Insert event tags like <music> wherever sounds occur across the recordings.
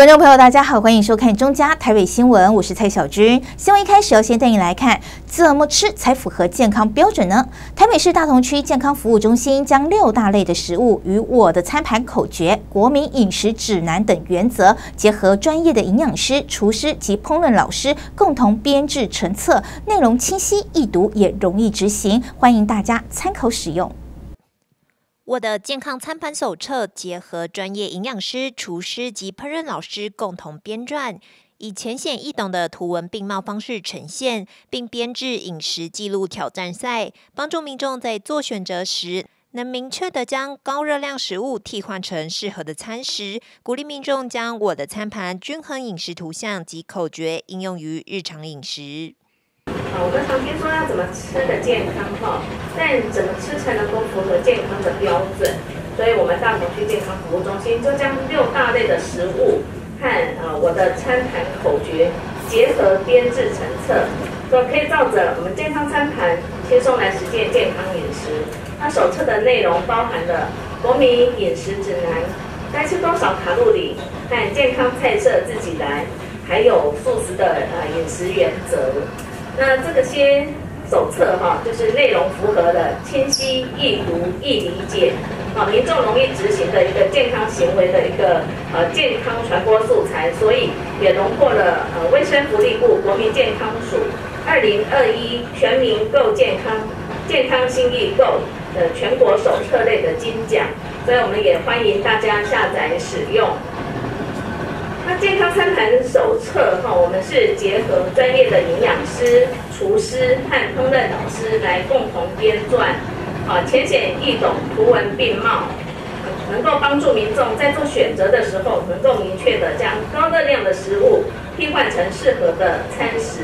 观众朋友，大家好，欢迎收看中嘉台北新闻，我是蔡小军。新闻一开始要先带你来看，怎么吃才符合健康标准呢？台北市大同区健康服务中心将六大类的食物与我的餐盘口诀、国民饮食指南等原则，结合专业的营养师、厨师及烹饪老师共同编制成册，内容清晰易读，也容易执行，欢迎大家参考使用。我的健康餐盘手册结合专业营养师、厨师及烹饪老师共同编撰，以浅显易懂的图文并茂方式呈现，并编制饮食记录挑战赛，帮助民众在做选择时能明确的将高热量食物替换成适合的餐食，鼓励民众将我的餐盘均衡饮食图像及口诀应用于日常饮食。啊我们常听说要怎么吃的健康哈，但怎么吃才能够符合健康的标准？所以，我们大同区健康服务中心就将六大类的食物和呃我的餐盘口诀结合编制成册，说可以照着我们健康餐盘轻松来实践健康饮食。那手册的内容包含了国民饮食指南，该吃多少卡路里，看健康菜色自己来，还有素食的呃饮食原则。那这个些手册哈，就是内容符合了清晰易读易理解，啊，民众容易执行的一个健康行为的一个呃健康传播素材，所以也荣获了呃卫生福利部国民健康署二零二一全民购健康健康新易购的全国手册类的金奖，所以我们也欢迎大家下载使用。那健康餐盘手册哈，我们是结合专业的营养师、厨师和烹饪老师来共同编撰，啊，浅显易懂，图文并茂，能够帮助民众在做选择的时候，能够明确的将高热量的食物替换成适合的餐食。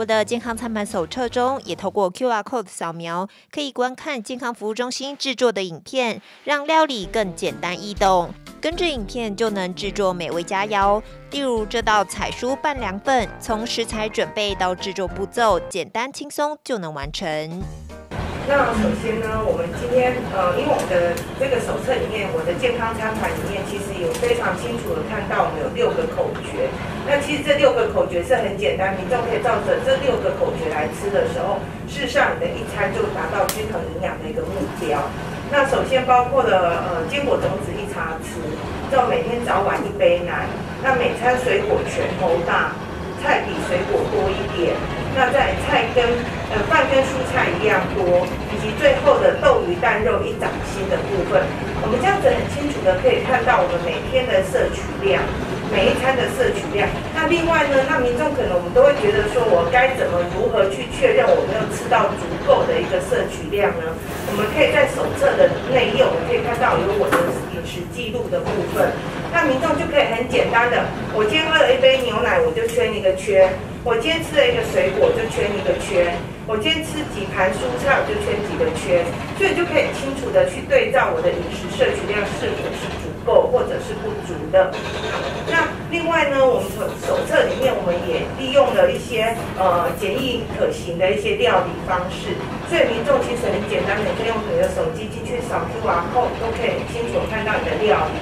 我的健康餐盘手册中也透过 QR code 扫描，可以观看健康服务中心制作的影片，让料理更简单易懂。跟着影片就能制作美味佳肴，例如这道彩蔬拌凉粉，从食材准备到制作步骤，简单轻松就能完成。那首先呢，我们今天呃，因为我们的这个手册里面，我的健康餐盘里面，其实有非常清楚的看到，我们有六个口诀。那其实这六个口诀是很简单，民众可以照着这六个口诀来吃的时候，事实上你的一餐就达到均衡营养的一个目标。那首先包括了呃坚果种子一茶匙，就每天早晚一杯奶。那每餐水果拳头大，菜比水果多一点。那在菜跟呃饭跟蔬菜一样多，以及最后的豆鱼蛋肉一掌心的部分，我们这样子很清楚的可以看到我们每天的摄取量，每一餐的摄取量。那另外呢，那民众可能我们都会觉得说，我该怎么如何去确认我没有吃到足够的一个摄取量呢？我们可以在手册的内页，我们可以看到有我的饮食记录的部分。那民众就可以很简单的，我今天喝了一杯牛奶，我就圈一个圈。我今天吃了一个水果，就圈一个圈；我今天吃几盘蔬菜，我就圈几个圈。所以就可以清楚的去对照我的饮食摄取量是否是够或者是不足的。那另外呢，我们手手册里面我们也利用了一些呃简易可行的一些料理方式，所以民众其实很简单，你可以用你的手机进去扫 QR code，都可以清楚看到你的料理，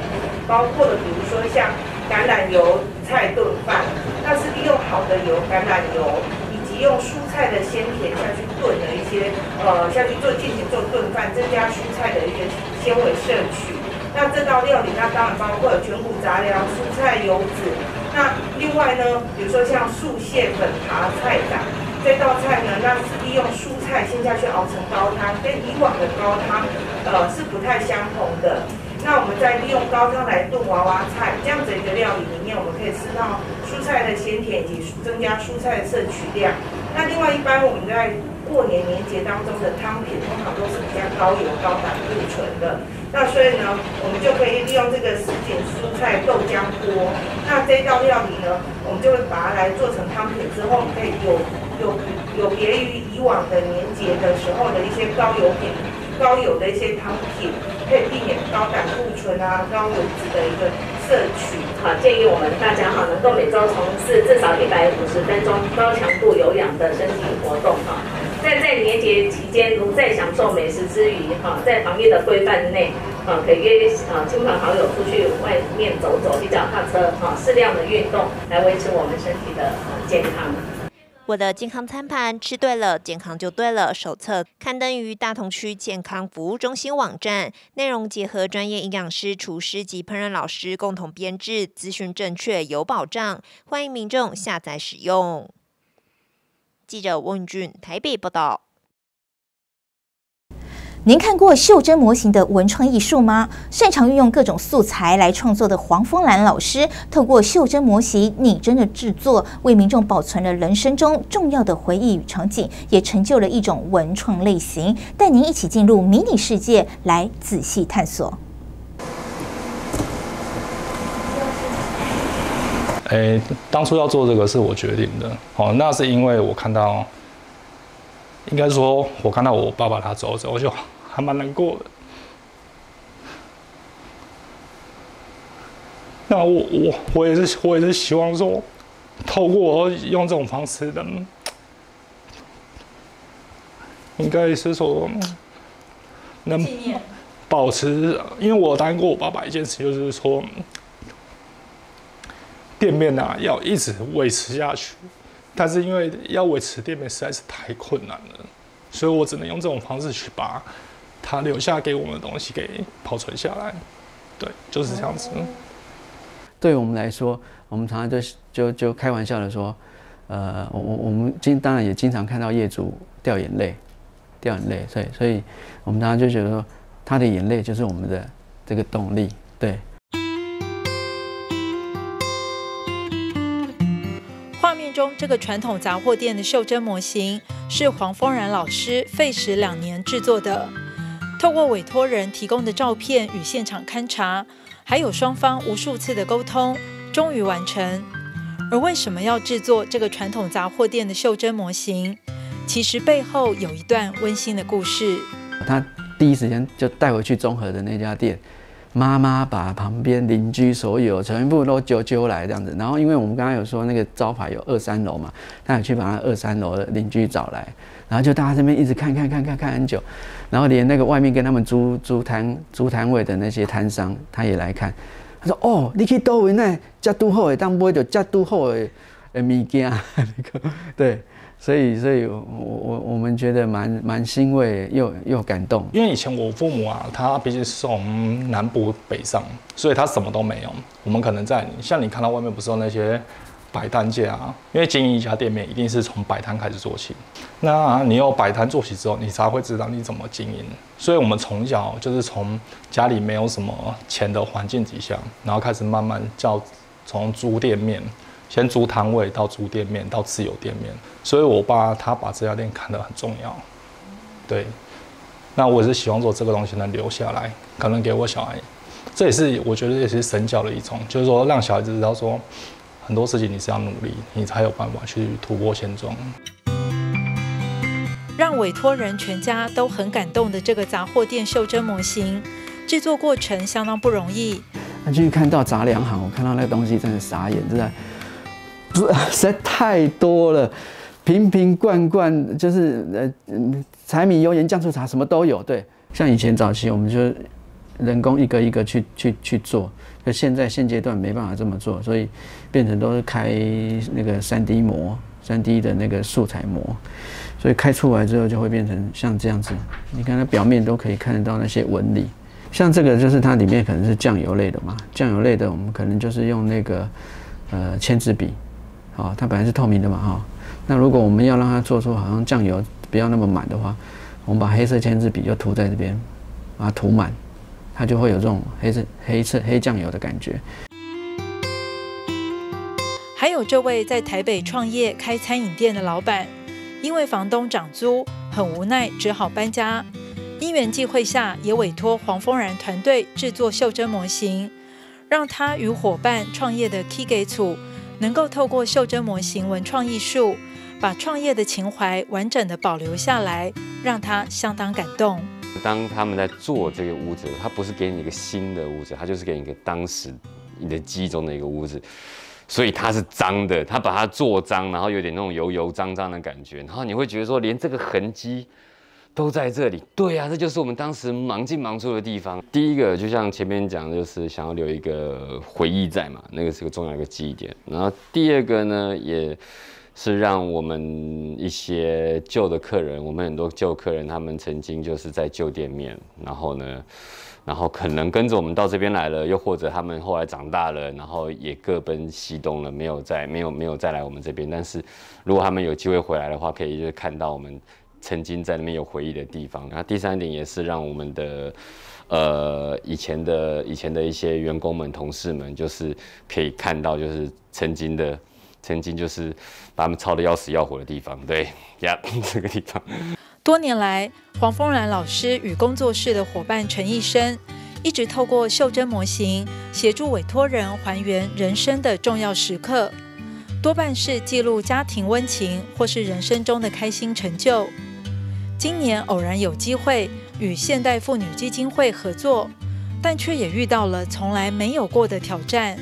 包括了比如说像。橄榄油菜炖饭，那是利用好的油，橄榄油，以及用蔬菜的鲜甜下去炖的一些，呃，下去做进行做炖饭，增加蔬菜的一些纤维摄取。那这道料理，那当然包括全谷杂粮、蔬菜、油脂。那另外呢，比如说像素蟹粉爬菜胆这道菜呢，那是利用蔬菜先下去熬成高汤，跟以往的高汤，呃，是不太相同的。那我们再利用高汤来炖娃娃菜，这样子一个料理里面，我们可以吃到蔬菜的鲜甜以及增加蔬菜的摄取量。那另外一般我们在过年年节当中的汤品，通常都是比较高油高胆固醇的。那所以呢，我们就可以利用这个什锦蔬菜豆浆锅。那这道料理呢，我们就会把它来做成汤品之后，可以有有有别于以往的年节的时候的一些高油品。高油的一些汤品，可以避免高胆固醇啊、高油脂的一个摄取。好，建议我们大家哈能够每周从事至少一百五十分钟高强度有氧的身体活动哈。在在年节期间，如在享受美食之余哈，在防疫的规范内，啊，可以约啊亲朋好友出去外面走走，骑脚踏车哈，适量的运动来维持我们身体的健康。我的健康餐盘吃对了，健康就对了。手册刊登于大同区健康服务中心网站，内容结合专业营养师、厨师及烹饪老师共同编制，资讯正确有保障，欢迎民众下载使用。记者温俊台北报道。您看过袖珍模型的文创艺术吗？擅长运用各种素材来创作的黄风兰老师，透过袖珍模型拟真的制作，为民众保存了人生中重要的回忆与场景，也成就了一种文创类型。带您一起进入迷你世界，来仔细探索。诶，当初要做这个是我决定的，哦，那是因为我看到，应该说，我看到我爸爸他走走，我就。还蛮难过的。那我我我也是我也是希望说，透过用这种方式的，应该是说能保持，因为我答应过我爸爸一件事，就是说店面呐要一直维持下去，但是因为要维持店面实在是太困难了，所以我只能用这种方式去把。他留下给我们的东西给保存下来，对，就是这样子。对我们来说，我们常常就就就开玩笑的说，呃，我我我们经当然也经常看到业主掉眼泪，掉眼泪，所以所以我们常常就觉得说，他的眼泪就是我们的这个动力，对。中这个传统杂货店的袖珍模型是黄峰然老师费时两年制作的。透过委托人提供的照片与现场勘查，还有双方无数次的沟通，终于完成。而为什么要制作这个传统杂货店的袖珍模型？其实背后有一段温馨的故事。他第一时间就带回去综合的那家店，妈妈把旁边邻居所有全部都揪揪来这样子。然后因为我们刚刚有说那个招牌有二三楼嘛，他也去把那二三楼的邻居找来。然后就大家这边一直看看看看看很久，然后连那个外面跟他们租租摊租摊位的那些摊商，他也来看。他说：“哦，你去多位呢？加都好诶，当买到加都好诶诶物件。”对，所以所以我我我们觉得蛮蛮欣慰又又感动。因为以前我父母啊，他毕竟是从南部北上，所以他什么都没有。我们可能在像你看到外面不是有那些。摆摊界啊，因为经营一家店面一定是从摆摊开始做起。那你有摆摊做起之后，你才会知道你怎么经营。所以，我们从小就是从家里没有什么钱的环境底下，然后开始慢慢叫从租店面，先租摊位，到租店面，到自有店面。所以我爸他把这家店看得很重要。对，那我也是希望说这个东西能留下来，可能给我小孩。这也是我觉得也是神教的一种，就是说让小孩子知道说。很多事情你是要努力，你才有办法去突破现状。让委托人全家都很感动的这个杂货店袖珍模型，制作过程相当不容易。那进去看到杂粮行，我看到那个东西真的傻眼，真的，实在太多了，瓶瓶罐罐，就是呃嗯，柴米油盐酱醋茶什么都有。对，像以前早期，我们就人工一个一个去去去做。那现在现阶段没办法这么做，所以变成都是开那个三 D 模，三 D 的那个素材模，所以开出来之后就会变成像这样子。你看它表面都可以看得到那些纹理，像这个就是它里面可能是酱油类的嘛，酱油类的我们可能就是用那个呃签字笔，好，它本来是透明的嘛哈。那如果我们要让它做出好像酱油不要那么满的话，我们把黑色签字笔就涂在这边，把它涂满。它就会有这种黑色、黑色、黑酱油的感觉。还有这位在台北创业开餐饮店的老板，因为房东涨租，很无奈，只好搬家。因缘际会下，也委托黄丰然团队制作袖珍模型，让他与伙伴创业的 K 给组能够透过袖珍模型文创艺术，把创业的情怀完整的保留下来，让他相当感动。当他们在做这个屋子，他不是给你一个新的屋子，他就是给你一个当时你的记忆中的一个屋子，所以它是脏的，他把它做脏，然后有点那种油油脏脏的感觉，然后你会觉得说，连这个痕迹都在这里。对呀，这就是我们当时忙进忙出的地方。第一个就像前面讲的，就是想要留一个回忆在嘛，那个是个重要一个记忆点。然后第二个呢，也。是让我们一些旧的客人，我们很多旧客人，他们曾经就是在旧店面，然后呢，然后可能跟着我们到这边来了，又或者他们后来长大了，然后也各奔西东了，没有再没有没有再来我们这边。但是如果他们有机会回来的话，可以就是看到我们曾经在那边有回忆的地方。那第三点也是让我们的呃以前的以前的一些员工们、同事们，就是可以看到就是曾经的。曾经就是把他们操的要死要活的地方，对呀，<laughs> <laughs> 这个地方。多年来，黄峰然老师与工作室的伙伴陈义生，一直透过袖珍模型协助委托人还原人生的重要时刻，多半是记录家庭温情或是人生中的开心成就。今年偶然有机会与现代妇女基金会合作，但却也遇到了从来没有过的挑战。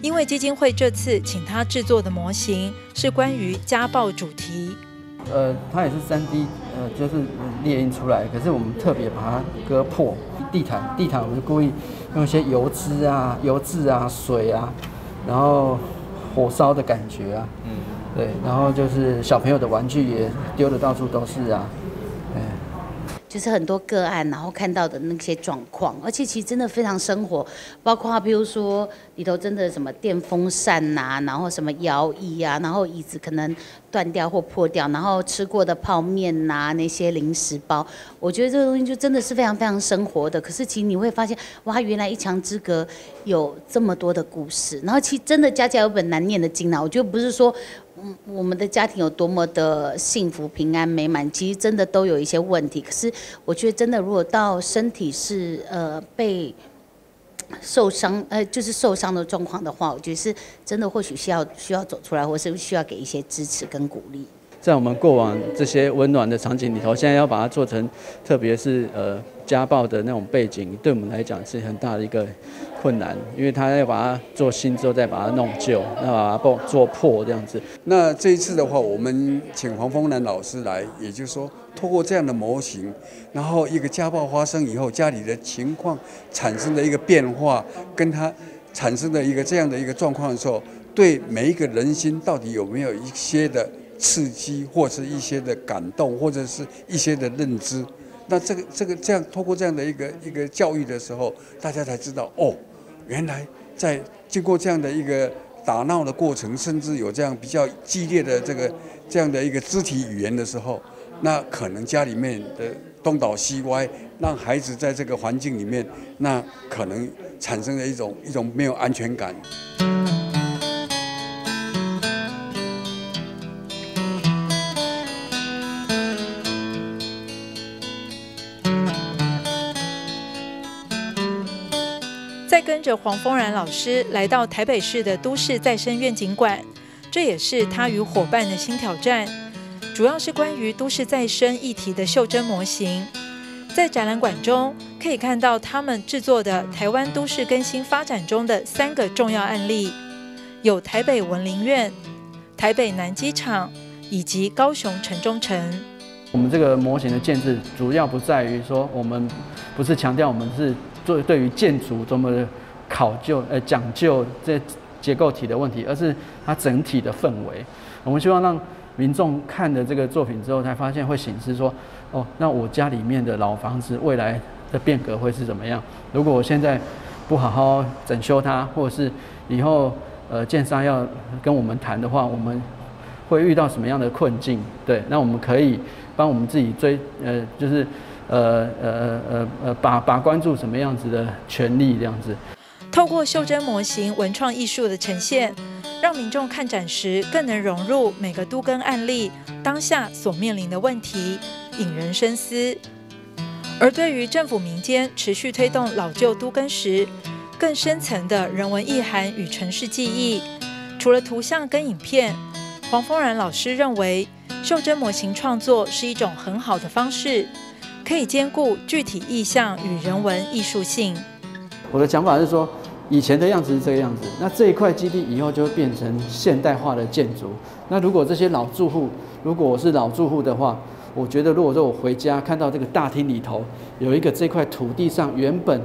因为基金会这次请他制作的模型是关于家暴主题，呃，它也是三 D，呃，就是列印出来，可是我们特别把它割破。地毯，地毯我们故意用一些油脂啊、油渍啊、水啊，然后火烧的感觉啊，嗯，对，然后就是小朋友的玩具也丢的到处都是啊。就是很多个案，然后看到的那些状况，而且其实真的非常生活，包括比如说里头真的什么电风扇呐，然后什么摇椅啊，然后椅子可能断掉或破掉，然后吃过的泡面呐，那些零食包，我觉得这个东西就真的是非常非常生活的。可是其实你会发现，哇，原来一墙之隔有这么多的故事，然后其实真的家家有本难念的经啊。我觉得不是说。嗯，我们的家庭有多么的幸福、平安、美满，其实真的都有一些问题。可是我觉得，真的如果到身体是呃被受伤，呃就是受伤的状况的话，我觉得是真的或许需要需要走出来，或是需要给一些支持跟鼓励。在我们过往这些温暖的场景里头，现在要把它做成，特别是呃家暴的那种背景，对我们来讲是很大的一个困难，因为他要把它做新之后再把它弄旧，那把它做破这样子。那这一次的话，我们请黄峰南老师来，也就是说，透过这样的模型，然后一个家暴发生以后，家里的情况产生的一个变化，跟他产生的一个这样的一个状况的时候，对每一个人心到底有没有一些的。刺激或是一些的感动，或者是一些的认知，那这个这个这样通过这样的一个一个教育的时候，大家才知道哦，原来在经过这样的一个打闹的过程，甚至有这样比较激烈的这个这样的一个肢体语言的时候，那可能家里面的东倒西歪，让孩子在这个环境里面，那可能产生了一种一种没有安全感。黄峰然老师来到台北市的都市再生愿景馆，这也是他与伙伴的新挑战，主要是关于都市再生议题的袖珍模型。在展览馆中可以看到他们制作的台湾都市更新发展中的三个重要案例，有台北文林院、台北南机场以及高雄城中城。我们这个模型的建制主要不在于说，我们不是强调我们是。做对于建筑多么的考究，呃，讲究这结构体的问题，而是它整体的氛围。我们希望让民众看了这个作品之后，才发现会醒思说，哦，那我家里面的老房子未来的变革会是怎么样？如果我现在不好好整修它，或者是以后呃建商要跟我们谈的话，我们会遇到什么样的困境？对，那我们可以帮我们自己追，呃，就是。呃呃呃呃把把关注什么样子的权利这样子，透过袖珍模型文创艺术的呈现，让民众看展时更能融入每个都更案例当下所面临的问题，引人深思。而对于政府民间持续推动老旧都更时，更深层的人文意涵与城市记忆，除了图像跟影片，黄峰然老师认为，袖珍模型创作是一种很好的方式。可以兼顾具体意象与人文艺术性。我的想法是说，以前的样子是这个样子，那这一块基地以后就会变成现代化的建筑。那如果这些老住户，如果我是老住户的话，我觉得如果说我回家看到这个大厅里头有一个这块土地上原本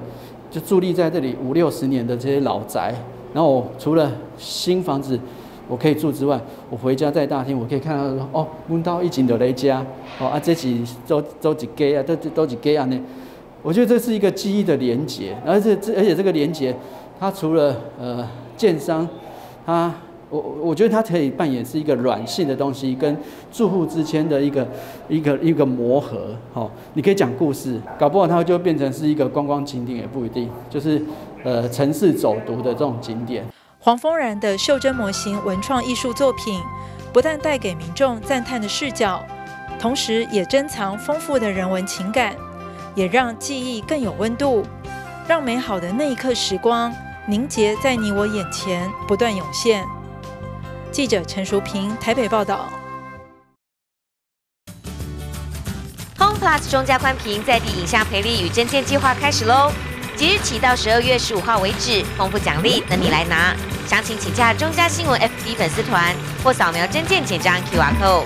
就伫立在这里五六十年的这些老宅，然后我除了新房子我可以住之外，我回家在大厅我可以看到说，哦，闻到一景的雷家，哦啊，这几周周几盖啊，都都几盖啊呢？我觉得这是一个记忆的连结，而且这而且这个连接，它除了呃建商，它我我觉得它可以扮演是一个软性的东西，跟住户之间的一个一个一个磨合。好，你可以讲故事，搞不好它就变成是一个观光景点也不一定，就是呃城市走读的这种景点。黄丰然的袖珍模型文创艺术作品，不但带给民众赞叹的视角，同时也珍藏丰富的人文情感。也让记忆更有温度，让美好的那一刻时光凝结在你我眼前，不断涌现。记者陈淑平台北报道。Home Plus 中加宽屏在地影像赔率与证件计划开始喽！即日起到十二月十五号为止，丰富奖励等你来拿。详情请洽中加新闻 FB 粉丝团或扫描证件简章 QR code。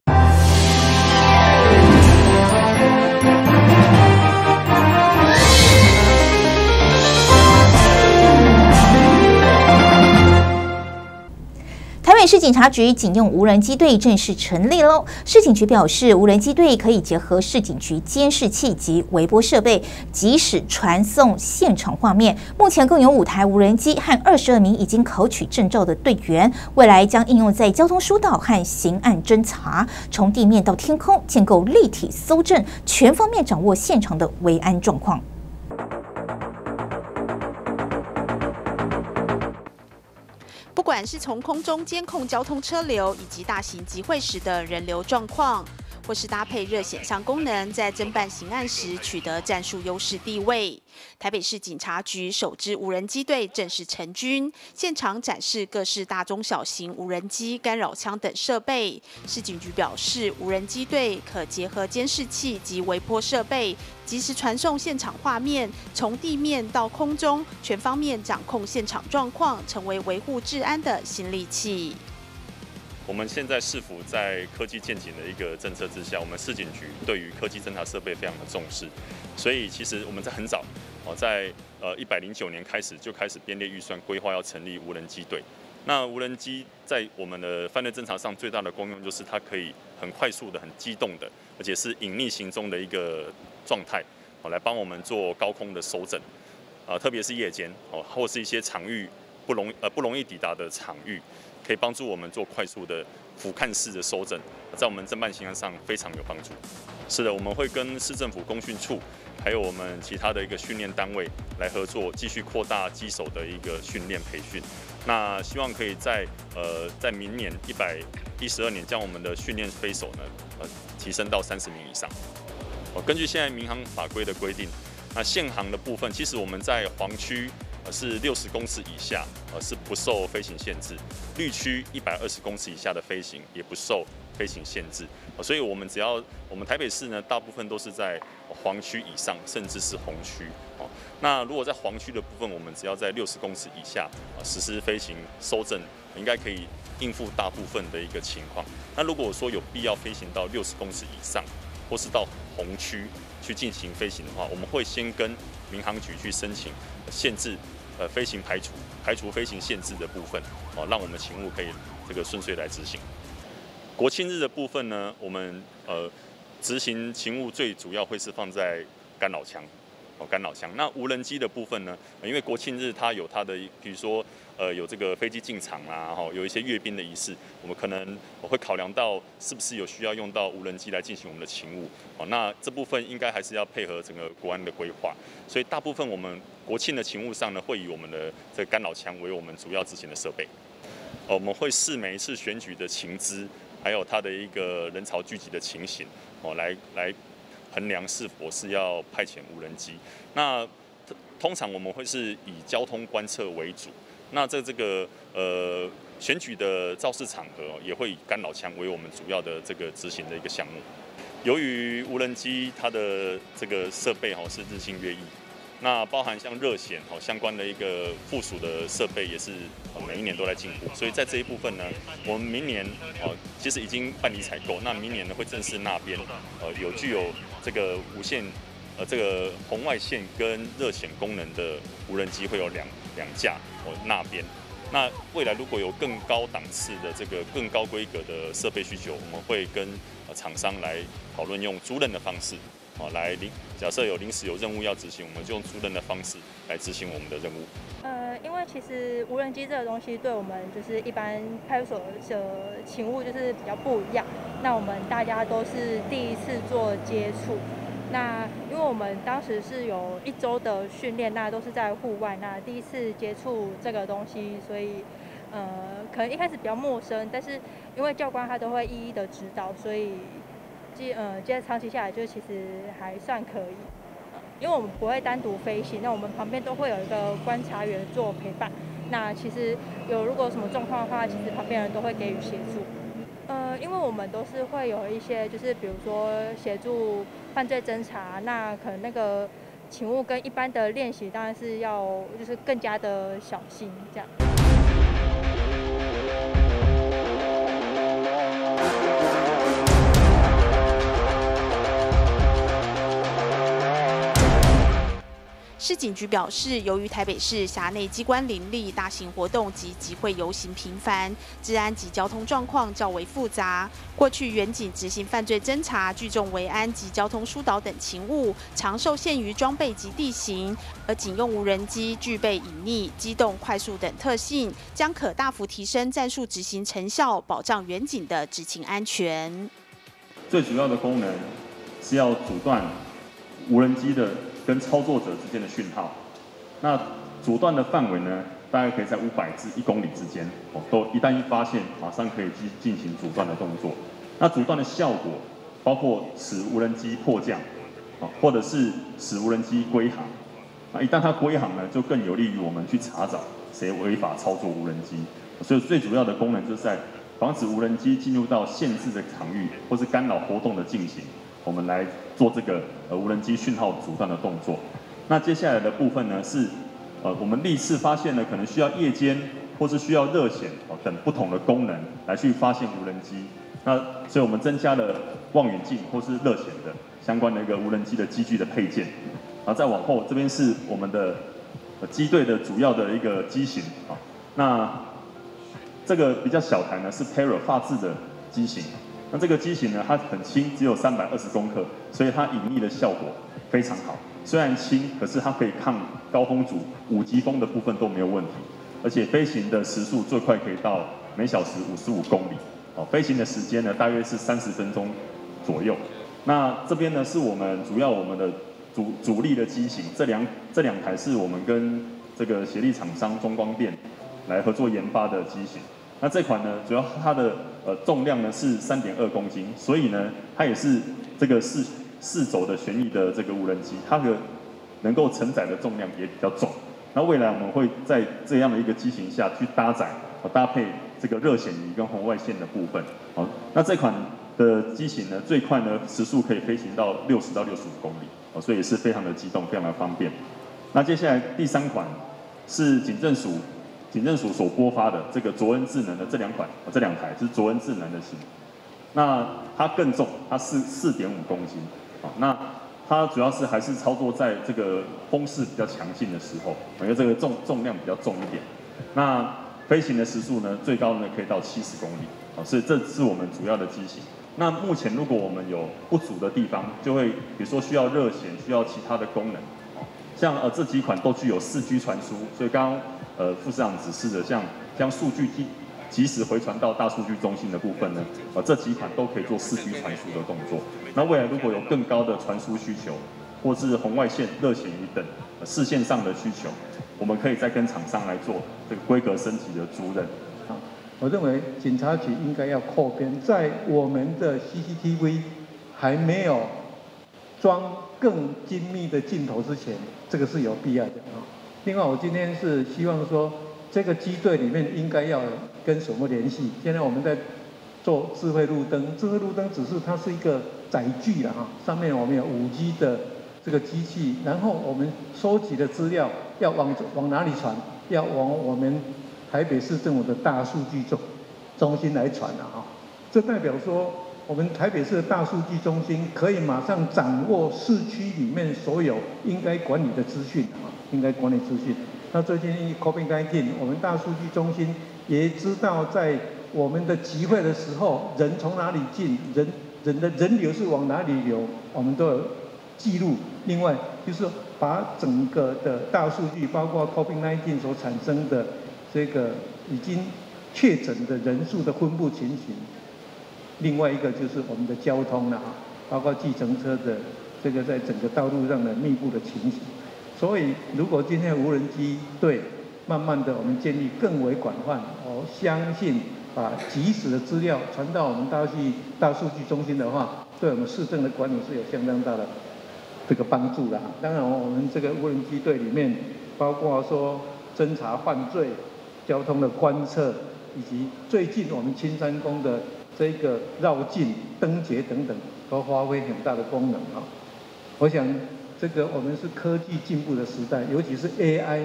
台北市警察局警用无人机队正式成立喽！市警局表示，无人机队可以结合市警局监视器及微波设备，即时传送现场画面。目前共有五台无人机和二十二名已经考取证照的队员，未来将应用在交通疏导和刑案侦查，从地面到天空建构立体搜证，全方面掌握现场的维安状况。不管是从空中监控交通车流，以及大型集会时的人流状况。或是搭配热显像功能，在侦办刑案时取得战术优势地位。台北市警察局首支无人机队正式成军，现场展示各式大中小型无人机、干扰枪等设备。市警局表示，无人机队可结合监视器及微波设备，及时传送现场画面，从地面到空中全方面掌控现场状况，成为维护治安的新利器。我们现在市府在科技建警的一个政策之下，我们市警局对于科技侦查设备非常的重视，所以其实我们在很早哦，在呃一百零九年开始就开始编列预算规划要成立无人机队。那无人机在我们的犯罪侦查上最大的功用就是它可以很快速的、很机动的，而且是隐匿行踪的一个状态，哦，来帮我们做高空的搜证，啊，特别是夜间哦，或是一些场域不容呃不容易抵达的场域。可以帮助我们做快速的俯瞰式的收证，在我们侦办刑案上非常有帮助。是的，我们会跟市政府公训处，还有我们其他的一个训练单位来合作，继续扩大机手的一个训练培训。那希望可以在呃在明年一百一十二年，将我们的训练飞手呢呃提升到三十名以上。哦，根据现在民航法规的规定，那限航的部分，其实我们在黄区。而，是六十公尺以下，呃，是不受飞行限制；绿区一百二十公尺以下的飞行也不受飞行限制。所以，我们只要我们台北市呢，大部分都是在黄区以上，甚至是红区。哦，那如果在黄区的部分，我们只要在六十公尺以下实施飞行收证，应该可以应付大部分的一个情况。那如果说有必要飞行到六十公尺以上，或是到红区去进行飞行的话，我们会先跟民航局去申请限制，呃，飞行排除排除飞行限制的部分，哦，让我们勤务可以这个顺遂来执行。国庆日的部分呢，我们呃执行勤务最主要会是放在干扰枪。干扰枪。那无人机的部分呢？因为国庆日它有它的，比如说，呃，有这个飞机进场啦，哈，有一些阅兵的仪式，我们可能我会考量到是不是有需要用到无人机来进行我们的勤务。哦，那这部分应该还是要配合整个国安的规划。所以大部分我们国庆的勤务上呢，会以我们的这干扰枪为我们主要执行的设备。哦，我们会视每一次选举的情资，还有它的一个人潮聚集的情形，哦，来来。衡量是否是要派遣无人机，那通常我们会是以交通观测为主。那在这个呃选举的造势场合，也会以干扰枪为我们主要的这个执行的一个项目。由于无人机它的这个设备哈是日新月异。那包含像热显哦相关的一个附属的设备也是每一年都在进步，所以在这一部分呢，我们明年哦其实已经办理采购，那明年呢会正式那边，呃有具有这个无线呃这个红外线跟热显功能的无人机会有两两架哦那边，那未来如果有更高档次的这个更高规格的设备需求，我们会跟厂商来讨论用租赁的方式。哦，来临假设有临时有任务要执行，我们就用出人的方式来执行我们的任务。呃，因为其实无人机这个东西对我们就是一般派出所的勤务就是比较不一样。那我们大家都是第一次做接触。那因为我们当时是有一周的训练，那都是在户外，那第一次接触这个东西，所以呃，可能一开始比较陌生，但是因为教官他都会一一的指导，所以。呃，接着长期下来，就其实还算可以，因为我们不会单独飞行，那我们旁边都会有一个观察员做陪伴。那其实有如果什么状况的话，其实旁边人都会给予协助。呃，因为我们都是会有一些，就是比如说协助犯罪侦查，那可能那个勤务跟一般的练习，当然是要就是更加的小心这样。市警局表示，由于台北市辖内机关林立，大型活动及集会游行频繁，治安及交通状况较为复杂。过去远警执行犯罪侦查、聚众维安及交通疏导等勤务，常受限于装备及地形，而警用无人机具备隐匿、机动快速等特性，将可大幅提升战术执行成效，保障远警的执勤安全。最主要的功能是要阻断无人机的。跟操作者之间的讯号，那阻断的范围呢，大概可以在五百至一公里之间哦，都一旦一发现，马上可以进进行阻断的动作。那阻断的效果，包括使无人机迫降，啊，或者是使无人机归航。那一旦它归航呢，就更有利于我们去查找谁违法操作无人机。所以最主要的功能就是在防止无人机进入到限制的场域，或是干扰活动的进行。我们来做这个呃无人机讯号阻断的动作。那接下来的部分呢是呃我们历次发现呢可能需要夜间或是需要热显哦等不同的功能来去发现无人机。那所以我们增加了望远镜或是热显的相关的一个无人机的机具的配件。然后再往后这边是我们的机队的主要的一个机型啊。那这个比较小台呢是 Para 发制的机型。那这个机型呢，它很轻，只有三百二十公克，所以它隐匿的效果非常好。虽然轻，可是它可以抗高风阻、五级风的部分都没有问题。而且飞行的时速最快可以到每小时五十五公里，哦，飞行的时间呢大约是三十分钟左右。那这边呢是我们主要我们的主主力的机型，这两这两台是我们跟这个协力厂商中光电来合作研发的机型。那这款呢，主要它的呃重量呢是三点二公斤，所以呢，它也是这个四四轴的旋翼的这个无人机，它的能够承载的重量也比较重。那未来我们会在这样的一个机型下去搭载，搭配这个热显仪跟红外线的部分。好，那这款的机型呢，最快呢时速可以飞行到六十到六十五公里，哦，所以也是非常的机动，非常的方便。那接下来第三款是警政署。警政署所拨发的这个卓恩智能的这两款，这两台是卓恩智能的型那它更重，它是四点五公斤，啊，那它主要是还是操作在这个风势比较强劲的时候，因为这个重重量比较重一点。那飞行的时速呢，最高呢可以到七十公里，啊，所以这是我们主要的机型。那目前如果我们有不足的地方，就会比如说需要热显，需要其他的功能，像呃这几款都具有四 G 传输，所以刚刚呃副市长指示的，像将数据及及时回传到大数据中心的部分呢，呃这几款都可以做四 G 传输的动作。那未来如果有更高的传输需求，或是红外线、热显仪等视线上的需求，我们可以再跟厂商来做这个规格升级的租赁。我认为警察局应该要扩编，在我们的 CCTV 还没有装更精密的镜头之前，这个是有必要的啊。另外，我今天是希望说，这个机队里面应该要跟什么联系？现在我们在做智慧路灯，智慧路灯只是它是一个载具了哈，上面我们有五 G 的这个机器，然后我们收集的资料要往往哪里传？要往我们。台北市政府的大数据中中心来传了哈，这代表说我们台北市的大数据中心可以马上掌握市区里面所有应该管理的资讯啊，应该管理资讯。那最近 COVID-19，我们大数据中心也知道在我们的集会的时候，人从哪里进，人人的人流是往哪里流，我们都有记录。另外就是把整个的大数据，包括 COVID-19 所产生的。这个已经确诊的人数的分布情形，另外一个就是我们的交通了啊，包括计程车的这个在整个道路上的密布的情形。所以，如果今天无人机对慢慢的我们建立更为广泛，我相信把及时的资料传到我们大数据大数据中心的话，对我们市政的管理是有相当大的这个帮助的。当然，我们这个无人机队里面包括说侦查犯罪。交通的观测，以及最近我们青山宫的这个绕境灯节等等，都发挥很大的功能啊！我想，这个我们是科技进步的时代，尤其是 AI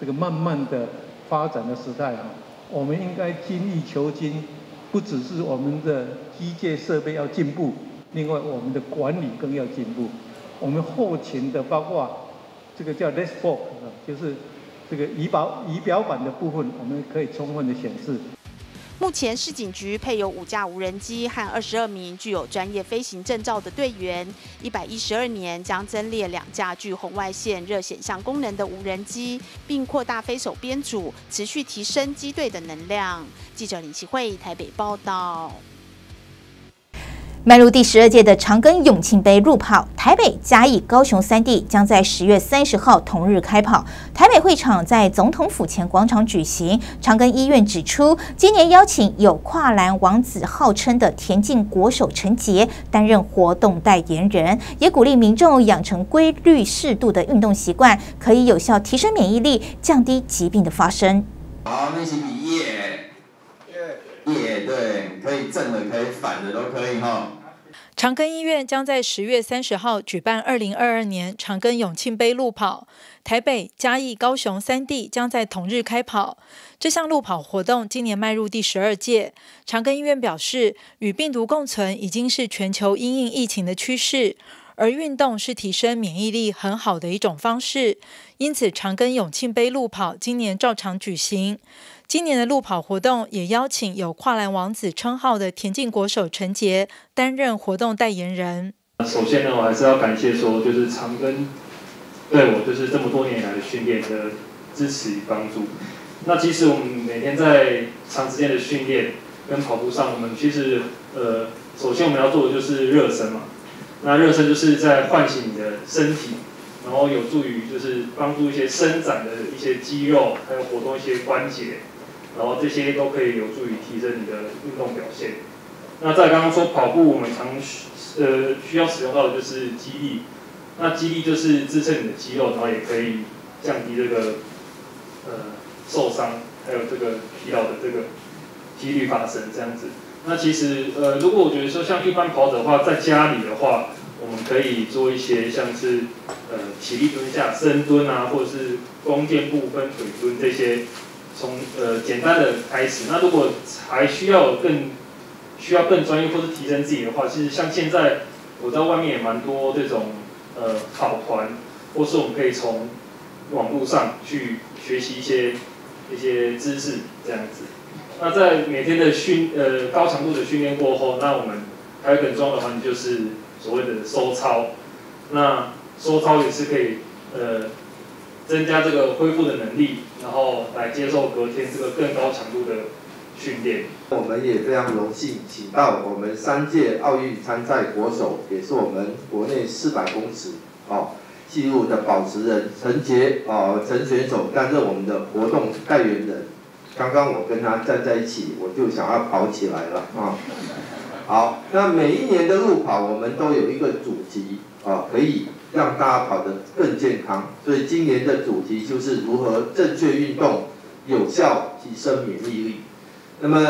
这个慢慢的发展的时代啊，我们应该精益求精，不只是我们的机械设备要进步，另外我们的管理更要进步。我们后勤的，包括这个叫 Let's Walk 啊，就是。这个仪表仪表板的部分，我们可以充分的显示。目前市警局配有五架无人机和二十二名具有专业飞行证照的队员。一百一十二年将增列两架具红外线热显像功能的无人机，并扩大飞手编组，持续提升机队的能量。记者林奇慧台北报道。迈入第十二届的长庚永庆杯路跑，台北、嘉义、高雄三地将在十月三十号同日开跑。台北会场在总统府前广场举行。长庚医院指出，今年邀请有“跨栏王子”号称的田径国手陈杰担任活动代言人，也鼓励民众养成规律适度的运动习惯，可以有效提升免疫力，降低疾病的发生。好，练习比耶耶，对，可以正的，可以反的，都可以哈。长庚医院将在十月三十号举办二零二二年长庚永庆杯路跑，台北、嘉义、高雄三地将在同日开跑。这项路跑活动今年迈入第十二届。长庚医院表示，与病毒共存已经是全球因应疫情的趋势，而运动是提升免疫力很好的一种方式。因此，长庚永庆杯路跑今年照常举行。今年的路跑活动也邀请有“跨栏王子”称号的田径国手陈杰担任活动代言人。首先呢，我还是要感谢说，就是长庚对我就是这么多年来的训练的支持与帮助。那其实我们每天在长时间的训练跟跑步上，我们其实呃，首先我们要做的就是热身嘛。那热身就是在唤醒你的身体。然后有助于就是帮助一些伸展的一些肌肉，还有活动一些关节，然后这些都可以有助于提升你的运动表现。那在刚刚说跑步，我们常呃需要使用到的就是肌力。那肌力就是支撑你的肌肉，然后也可以降低这个呃受伤还有这个疲劳的这个几率发生这样子。那其实呃如果我觉得说像一般跑者的话，在家里的话。我们可以做一些像是呃起立蹲下、深蹲啊，或者是弓箭步分腿蹲这些，从呃简单的开始。那如果还需要更需要更专业或是提升自己的话，其实像现在我在外面也蛮多这种呃跑团，或是我们可以从网络上去学习一些一些知识这样子。那在每天的训呃高强度的训练过后，那我们还有很重要的环节就是所谓的收操。那收操也是可以呃增加这个恢复的能力，然后来接受隔天这个更高强度的训练。我们也非常荣幸，请到我们三届奥运参赛国手，也是我们国内四百公尺哦纪录的保持人陈杰哦陈选手担任我们的活动代言人。刚刚我跟他站在一起，我就想要跑起来了啊！好，那每一年的路跑，我们都有一个主题啊，可以让大家跑得更健康。所以今年的主题就是如何正确运动，有效提升免疫力。那么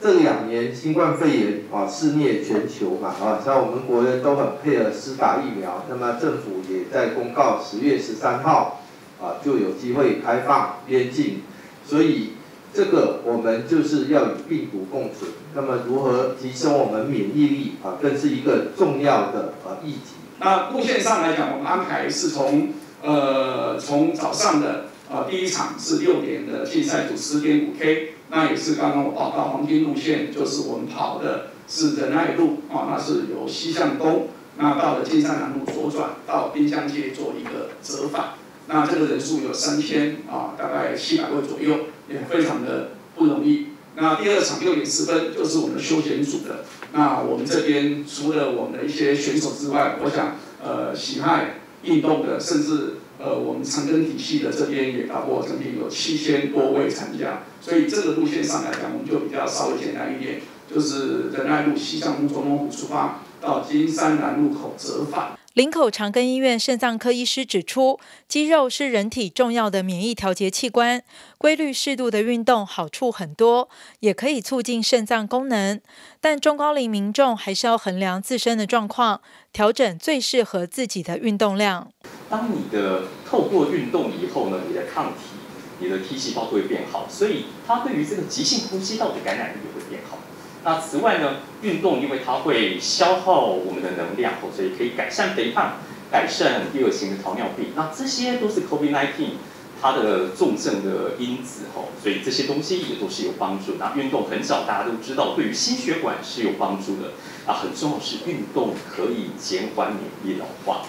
这两年新冠肺炎啊肆虐全球嘛啊，像我们国人都很配合施打疫苗，那么政府也在公告十月十三号啊就有机会开放边境，所以。这个我们就是要与病毒共存，那么如何提升我们免疫力啊，更是一个重要的呃议题。那路线上来讲，我们安排是从呃从早上的呃第一场是六点的竞赛组十点五 K，那也是刚刚我报到黄金路线，就是我们跑的是仁爱路啊，那是由西向东，那到了金山南路左转到滨江街做一个折返，那这个人数有三千啊，大概七百位左右。也非常的不容易。那第二场六点十分就是我们的休闲组的。那我们这边除了我们的一些选手之外，我想呃喜爱运动的，甚至呃我们长庚体系的这边也包括整体有七千多位参加。所以这个路线上来讲，我们就比较稍微简单一点，就是仁爱路西向路总统府出发，到金山南路口折返。林口长庚医院肾脏科医师指出，肌肉是人体重要的免疫调节器官，规律适度的运动好处很多，也可以促进肾脏功能。但中高龄民众还是要衡量自身的状况，调整最适合自己的运动量。当你的透过运动以后呢，你的抗体、你的 T 细胞都会变好，所以它对于这个急性呼吸道的感染。那此外呢，运动因为它会消耗我们的能量，所以可以改善肥胖，改善第二型的糖尿病。那这些都是 COVID-19 它的重症的因子吼，所以这些东西也都是有帮助。那运动很少大家都知道，对于心血管是有帮助的。啊，很重要是运动可以减缓免疫老化。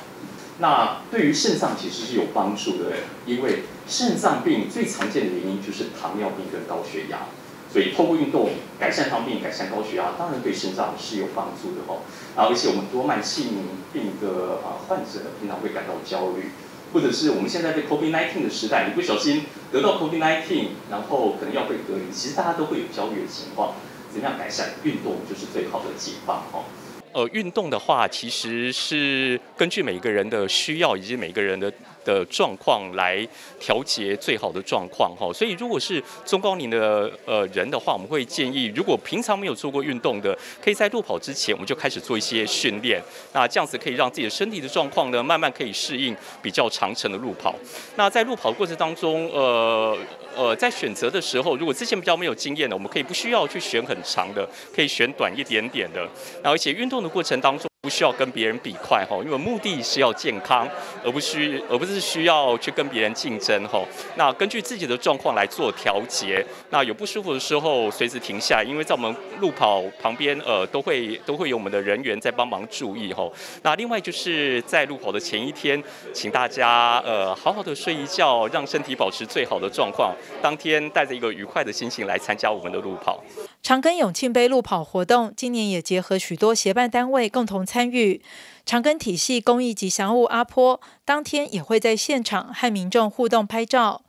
那对于肾脏其实是有帮助的，因为肾脏病最常见的原因就是糖尿病跟高血压。所以透过运动改善糖尿病、改善高血压，当然对肾脏是有帮助的哦。而且我们多慢性病的啊患者平常会感到焦虑，或者是我们现在在 COVID-19 的时代，你不小心得到 COVID-19，然后可能要被隔离，其实大家都会有焦虑的情况。怎么样改善？运动就是最好的解放哦。呃，运动的话，其实是根据每个人的需要以及每个人的。的状况来调节最好的状况哈，所以如果是中高龄的呃人的话，我们会建议，如果平常没有做过运动的，可以在路跑之前我们就开始做一些训练，那这样子可以让自己的身体的状况呢慢慢可以适应比较长程的路跑。那在路跑过程当中，呃呃，在选择的时候，如果之前比较没有经验的，我们可以不需要去选很长的，可以选短一点点的。然后而且运动的过程当中。不需要跟别人比快哈，因为目的是要健康，而不需而不是需要去跟别人竞争哈。那根据自己的状况来做调节。那有不舒服的时候，随时停下，因为在我们路跑旁边呃都会都会有我们的人员在帮忙注意哈。那另外就是在路跑的前一天，请大家呃好好的睡一觉，让身体保持最好的状况。当天带着一个愉快的心情来参加我们的路跑。长庚永庆杯路跑活动今年也结合许多协办单位共同参。与长庚体系公益吉祥物阿坡，当天也会在现场和民众互动拍照。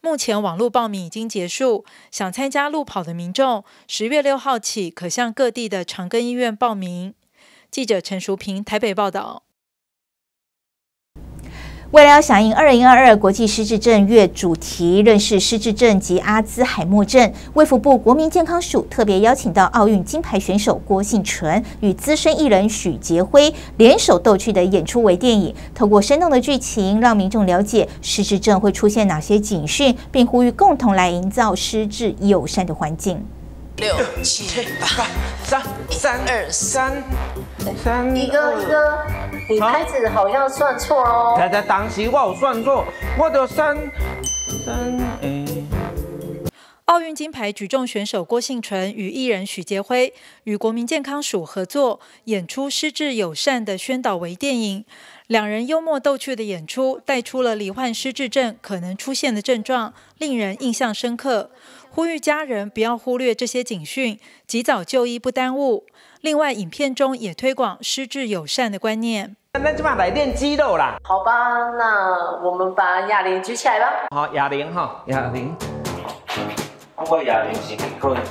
目前网络报名已经结束，想参加路跑的民众，十月六号起可向各地的长庚医院报名。记者陈淑平台北报道。为了要响应二零二二国际失智症月主题，认识失智症及阿兹海默症，卫福部国民健康署特别邀请到奥运金牌选手郭幸纯与资深艺人许杰辉联手逗趣的演出为电影，透过生动的剧情，让民众了解失智症会出现哪些警讯，并呼吁共同来营造失智友善的环境。六七八三三二三三。一哥一哥，你开始好像算错哦。在在当时我有算错，我的三三诶。奥运金牌举重选手郭幸淳与艺人许杰辉与国民健康署合作演出失智友善的宣导微电影，两人幽默逗趣的演出带出了罹患失智症可能出现的症状，令人印象深刻。呼吁家人不要忽略这些警讯，及早就医不耽误。另外，影片中也推广失智友善的观念。那今晚来练肌肉啦。好吧，那我们把哑铃举起来吧。好，哑铃哈，哑铃。我哑铃是很困的。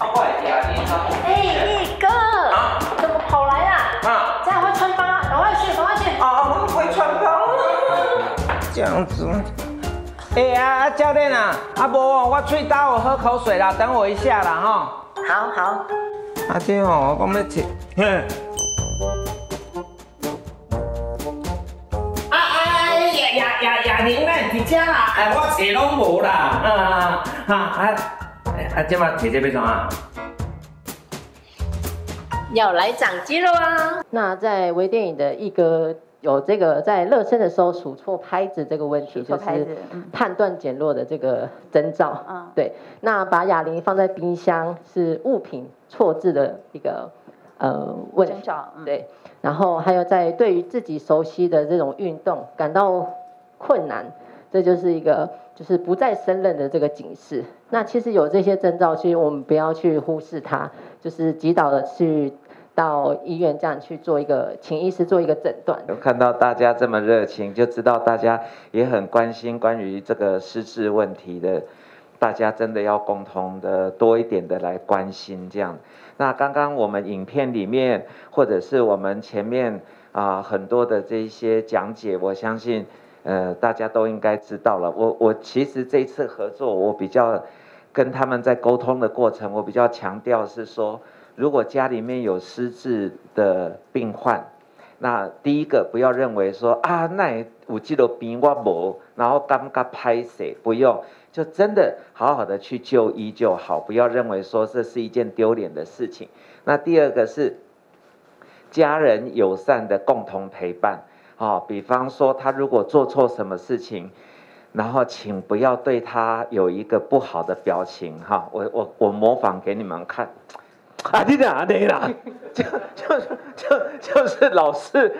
我哑这样子。哎呀，教练啊，阿伯，我嘴打我喝口水啦，等我一下啦哈。好好。阿姐哦，我要吃。哑哑哑铃呢？伫遮啦，哎，我车拢无啦，啊啊啊啊！今嘛姐姐要怎啊？要来长肌肉啊！那在微电影的一哥有这个在热身的时候数错拍子这个问题，就是判断减弱的这个征兆。嗯，对。那把哑铃放在冰箱是物品错字的一个呃问题。对。然后还有在对于自己熟悉的这种运动感到。困难，这就是一个就是不再胜任的这个警示。那其实有这些征兆，其实我们不要去忽视它，就是及早的去到医院这样去做一个，请医师做一个诊断。有看到大家这么热情，就知道大家也很关心关于这个失智问题的，大家真的要共同的多一点的来关心这样。那刚刚我们影片里面，或者是我们前面啊很多的这些讲解，我相信。呃，大家都应该知道了。我我其实这次合作，我比较跟他们在沟通的过程，我比较强调是说，如果家里面有失智的病患，那第一个不要认为说啊，那我记得病我无，然后刚刚拍谁，不用，就真的好好的去就医就好，不要认为说这是一件丢脸的事情。那第二个是家人友善的共同陪伴。哦，比方说他如果做错什么事情，然后请不要对他有一个不好的表情哈。我我我模仿给你们看，啊，你哪里啦？就就就就是老是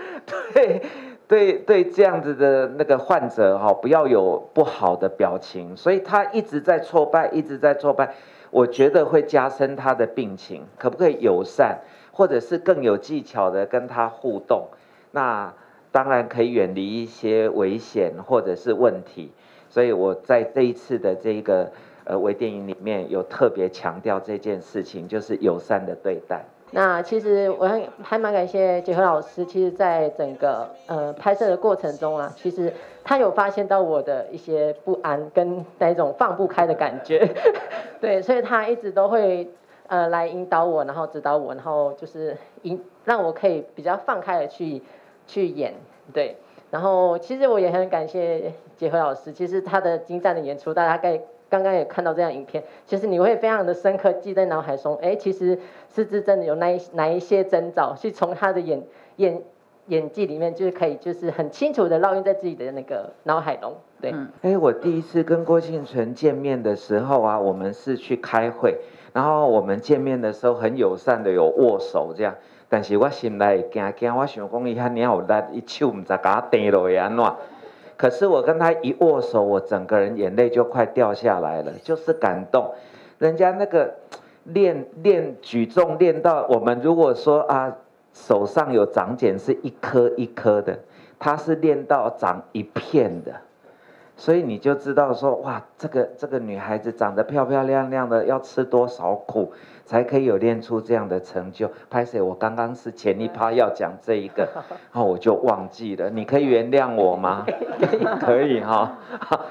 对对对这样子的那个患者哈，不要有不好的表情，所以他一直在挫败，一直在挫败，我觉得会加深他的病情。可不可以友善，或者是更有技巧的跟他互动？那。当然可以远离一些危险或者是问题，所以我在这一次的这个呃微电影里面有特别强调这件事情，就是友善的对待。那其实我还蛮感谢杰和老师，其实在整个呃拍摄的过程中啊，其实他有发现到我的一些不安跟那种放不开的感觉，<laughs> 对，所以他一直都会呃来引导我，然后指导我，然后就是引让我可以比较放开的去。去演对，然后其实我也很感谢杰和老师，其实他的精湛的演出，大家该刚刚也看到这样影片，其实你会非常的深刻记在脑海中，哎，其实是真的有哪一哪一些征兆，是从他的演演演技里面就是可以就是很清楚的烙印在自己的那个脑海中，对。哎，我第一次跟郭庆存见面的时候啊，我们是去开会，然后我们见面的时候很友善的有握手这样。但是我心内惊惊，我想讲伊遐尔有力，伊手毋知甲我掂落去安怎？可是我跟他一握手，我整个人眼泪就快掉下来了，就是感动。人家那个练练举重练到我们，如果说啊手上有长茧是一颗一颗的，他是练到长一片的。所以你就知道说，哇，这个这个女孩子长得漂漂亮亮的，要吃多少苦才可以有练出这样的成就？拍谁？我刚刚是前一趴要讲这一个，然 <laughs> 后我就忘记了。你可以原谅我吗？<laughs> 可以哈。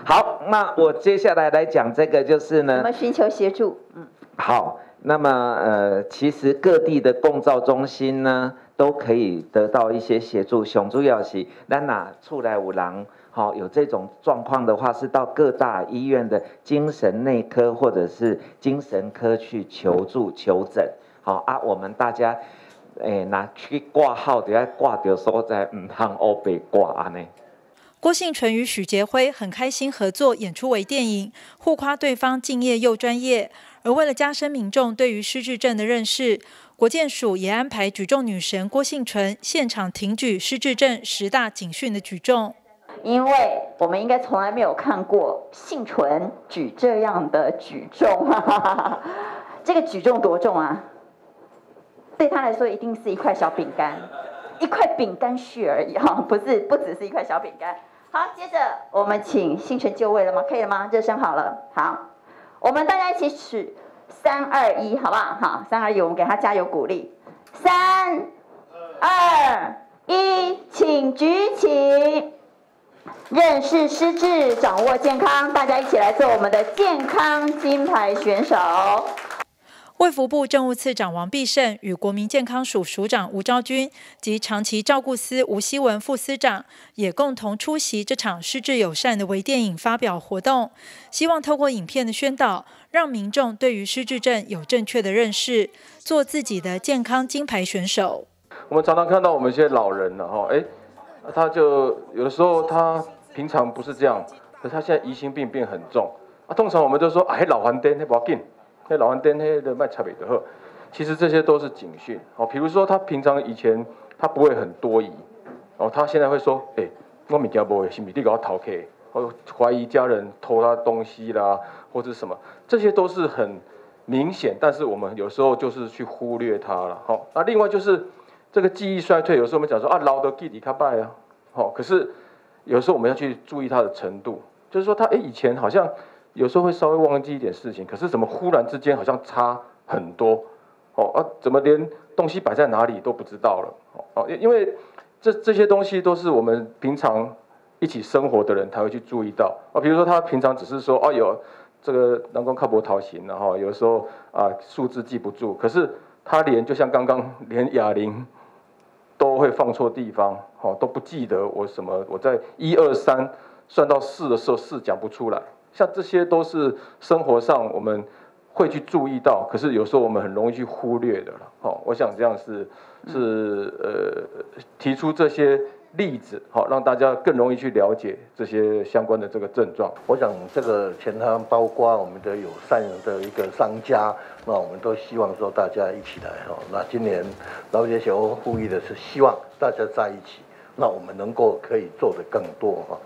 好，那我接下来来讲这个，就是呢，我们寻求协助。嗯，好，那么呃，其实各地的共造中心呢。都可以得到一些协助。熊主要是咱哪出来五郎，好有这种状况的话，是到各大医院的精神内科或者是精神科去求助求诊。好啊，我们大家诶，拿去挂号的要挂掉所在，唔通欧北挂安呢。郭幸纯与许杰辉很开心合作演出微电影，互夸对方敬业又专业。而为了加深民众对于失智症的认识，国健署也安排举重女神郭幸纯现场挺举失智症十大警讯的举重。因为我们应该从来没有看过幸纯举这样的举重，<laughs> 这个举重多重啊？对他来说，一定是一块小饼干，一块饼干屑而已哈，不是，不只是一块小饼干。好，接着我们请星辰就位了吗？可以了吗？热身好了。好，我们大家一起数三二一，好不好？好，三二一，我们给他加油鼓励。三二一，请举起。认识失智，掌握健康，大家一起来做我们的健康金牌选手。卫福部政务次长王必胜与国民健康署署长吴昭君及长期照顾司吴希文副司长也共同出席这场失智友善的微电影发表活动，希望透过影片的宣导，让民众对于失智症有正确的认识，做自己的健康金牌选手。我们常常看到我们一些老人了哈，哎，他就有的时候他平常不是这样，可是他现在疑心病变很重啊。通常我们就说哎，老黄灯，那不要紧。那老安灯黑的卖差别的呵，其实这些都是警讯哦。比如说他平常以前他不会很多疑哦，他现在会说，哎，我物件不会，是米地搞逃客，或怀疑家人偷他东西啦，或者什么，这些都是很明显。但是我们有时候就是去忽略它了。好，那另外就是这个记忆衰退，有时候我们讲说啊，老的记忆卡败啊，好，可是有时候我们要去注意它的程度，就是说他哎以前好像。有时候会稍微忘记一点事情，可是怎么忽然之间好像差很多哦啊？怎么连东西摆在哪里都不知道了哦？因因为这这些东西都是我们平常一起生活的人才会去注意到啊。比如说他平常只是说哦有这个能够靠波桃形，然后有时候啊数字记不住，可是他连就像刚刚连哑铃都会放错地方，哦都不记得我什么我在一二三算到四的时候四讲不出来。像这些都是生活上我们会去注意到，可是有时候我们很容易去忽略的了。好，我想这样是是呃提出这些例子，好让大家更容易去了解这些相关的这个症状。我想这个前台包括我们的友善的一个商家，那我们都希望说大家一起来哈。那今年劳杰协会呼吁的是希望大家在一起，那我们能够可以做的更多哈。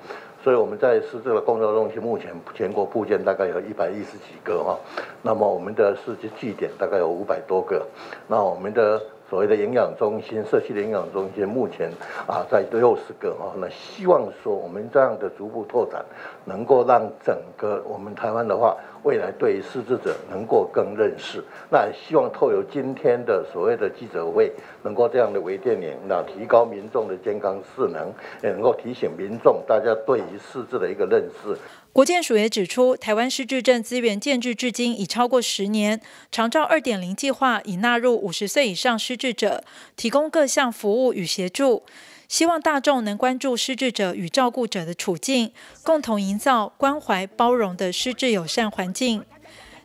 所以我们在市这个工作中心，目前全国部件大概有一百一十几个哈，那么我们的市级据点大概有五百多个，那我们的所谓的营养中心、社区的营养中心，目前啊在六十个哈，那希望说我们这样的逐步拓展，能够让整个我们台湾的话。未来对于失智者能够更认识，那希望透过今天的所谓的记者会，能够这样的微电影，那提高民众的健康势能，也能够提醒民众大家对于失智的一个认识。国建署也指出，台湾失智症资源建制至今已超过十年，长照二点零计划已纳入五十岁以上失智者，提供各项服务与协助。希望大众能关注失智者与照顾者的处境，共同营造关怀包容的失智友善环境。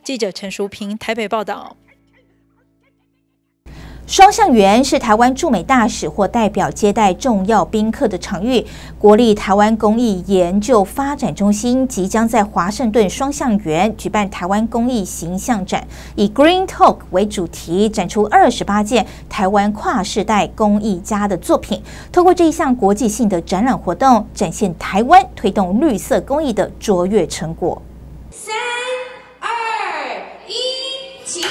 记者陈淑平台北报道。双向园是台湾驻美大使或代表接待重要宾客的场域。国立台湾公益研究发展中心即将在华盛顿双向园举办台湾公益形象展，以 Green Talk 为主题，展出二十八件台湾跨世代公益家的作品。通过这一项国际性的展览活动，展现台湾推动绿色公益的卓越成果。三、二、一，起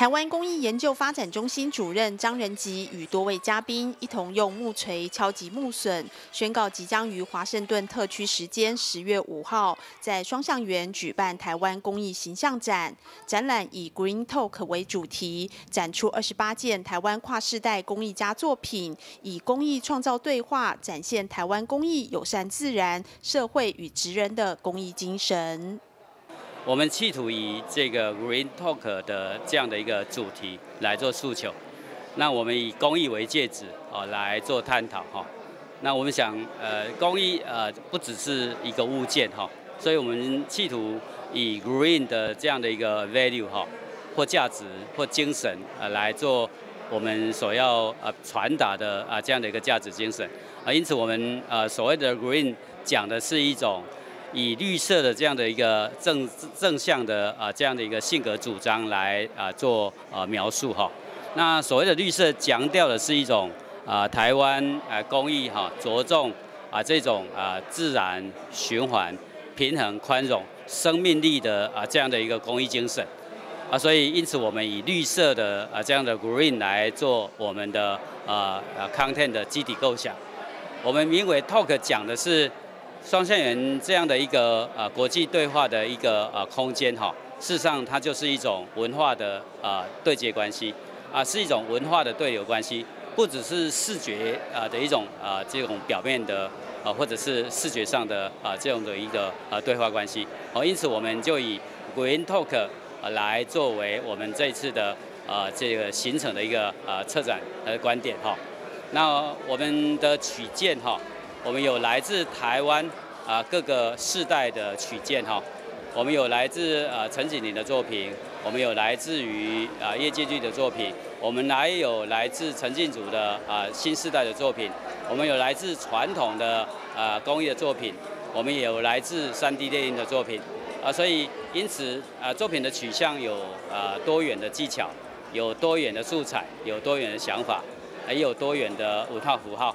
台湾公益研究发展中心主任张仁吉与多位嘉宾一同用木锤敲击木笋，宣告即将于华盛顿特区时间十月五号在双向园举办台湾公益形象展。展览以 Green Talk 为主题，展出二十八件台湾跨世代公益家作品，以公益创造对话，展现台湾公益友善自然、社会与职人的公益精神。我们企图以这个 Green Talk 的这样的一个主题来做诉求，那我们以公益为介质哦来做探讨哈。那我们想呃公益呃不只是一个物件哈，所以我们企图以 green 的这样的一个 value 哈或价值或精神呃来做我们所要呃传达的啊这样的一个价值精神啊。因此我们呃所谓的 green 讲的是一种以绿色的这样的一个正正向的啊这样的一个性格主张来啊做呃描述哈。那所谓的绿色，强调的是一种啊台湾啊公益哈，着重啊这种啊自然循环、平衡、宽容、生命力的啊这样的一个公益精神啊，所以因此我们以绿色的啊这样的 green 来做我们的啊啊 content 的基底构想。我们名为 talk 讲的是双向园这样的一个呃国际对话的一个呃空间哈，事实上它就是一种文化的啊对接关系。啊，是一种文化的对流关系，不只是视觉啊的一种啊这种表面的啊，或者是视觉上的啊这种的一个啊对话关系。好，因此我们就以 Green Talk 啊来作为我们这次的啊这个行程的一个啊策展的观点哈。那我们的取件哈，我们有来自台湾啊各个世代的曲件哈。我们有来自呃陈景林的作品，我们有来自于啊叶建剧的作品，我们还有来自陈进祖的啊新时代的作品，我们有来自传统的啊工艺的作品，我们也有来自三 D 电影的作品啊，所以因此啊作品的取向有啊多元的技巧，有多元的素材，有多元的想法，也有多元的五套符号。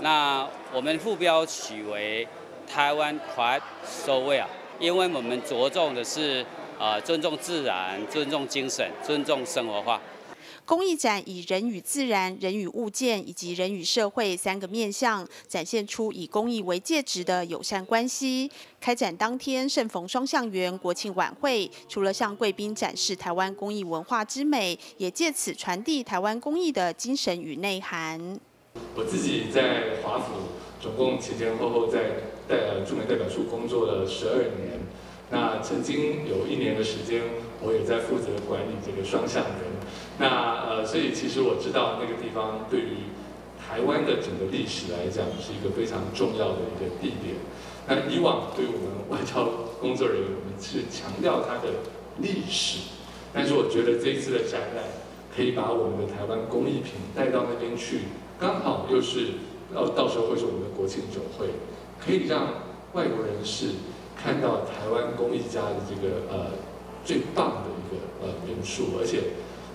那我们副标取为台湾 Quiet Somewhere。因为我们着重的是啊，尊重自然、尊重精神、尊重生活化。公益展以人与自然、人与物件以及人与社会三个面向，展现出以公益为介质的友善关系。开展当天盛逢双向园国庆晚会，除了向贵宾展示台湾公益文化之美，也借此传递台湾公益的精神与内涵。我自己在华府，总共前前后后在代驻美代表处工作了十二年。那曾经有一年的时间，我也在负责管理这个双向人。那呃，所以其实我知道那个地方对于台湾的整个历史来讲，是一个非常重要的一个地点。那以往对我们外交工作人员，我们是强调它的历史，但是我觉得这一次的展览可以把我们的台湾工艺品带到那边去，刚好又是到到时候会是我们的国庆酒会，可以让外国人士。看到台湾工艺家的这个呃最棒的一个呃元素，而且